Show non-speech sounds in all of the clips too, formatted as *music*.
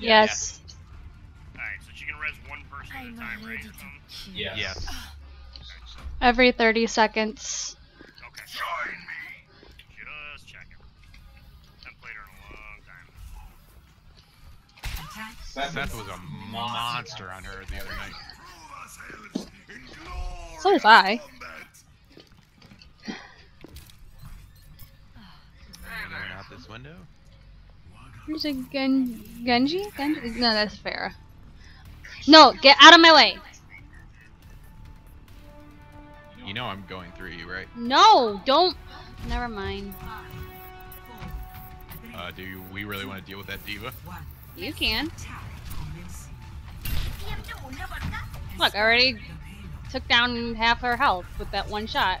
Yes. Alright, so she can res one person at a I'm time, right? ready Or to something? kill. Yes. Yes. Okay, so, Every 30 seconds. okay. Join me! Just checking. Haven't played her in a long time. Seth, Seth was a monster on her the other night. So was I. Going out this window. Where's a Gen Genji? Genji? No, that's Pharah. No, get out of my way! You know I'm going through you, right? No, don't. Never mind. Uh, do you, we really want to deal with that D.Va? You can. Look, I already took down half her health with that one shot.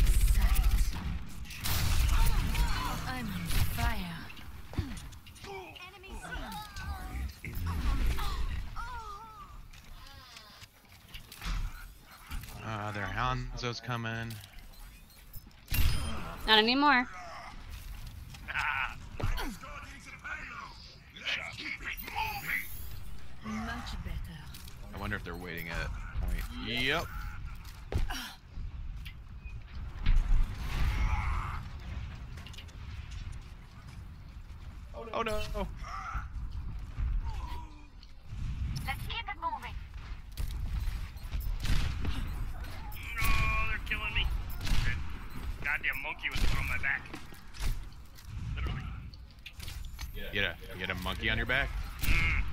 Hanzo's coming. Not anymore. Much better. I wonder if they're waiting at point. Yep. Oh no. no, That goddamn monkey was on my back. Literally. You had a, you had a monkey on your back? Mm.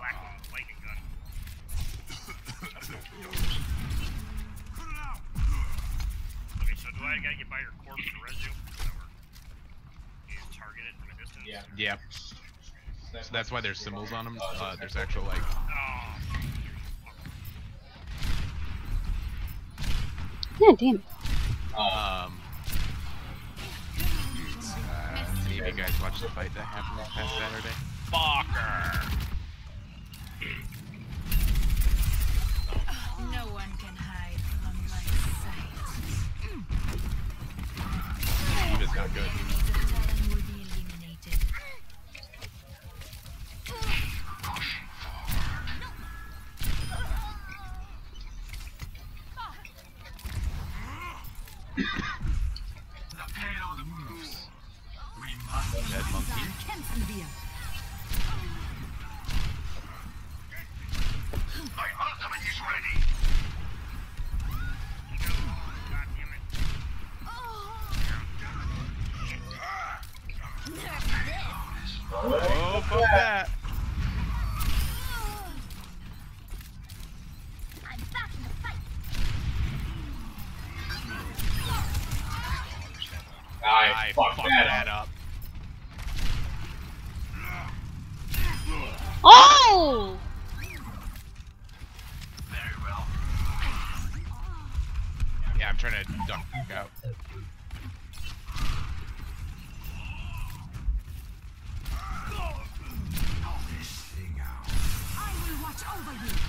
Whack him with a lightning gun. Okay, so do I gotta get by your corpse to res you? You target it from a distance? Yeah. Yeah. So that's why there's symbols on them. Uh, there's actual like. Oh. Yeah, damn it. Um. Uh, any of you guys watched the fight that happened this past Saturday? Fucker. No one can hide from my sight. D.Va's not good. Oh, fuck that. I, I fucked fucked that, that up. up. Oh! Yeah, I'm trying to duck out. Over.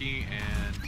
and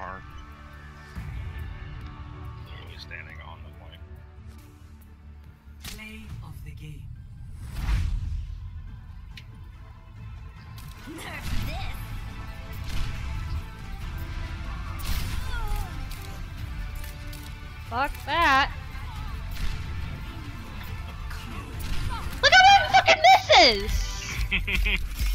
Allah Akbar. He's standing on the point. Play of the game. Nerf this. Fuck that. Look how many fucking misses! *laughs*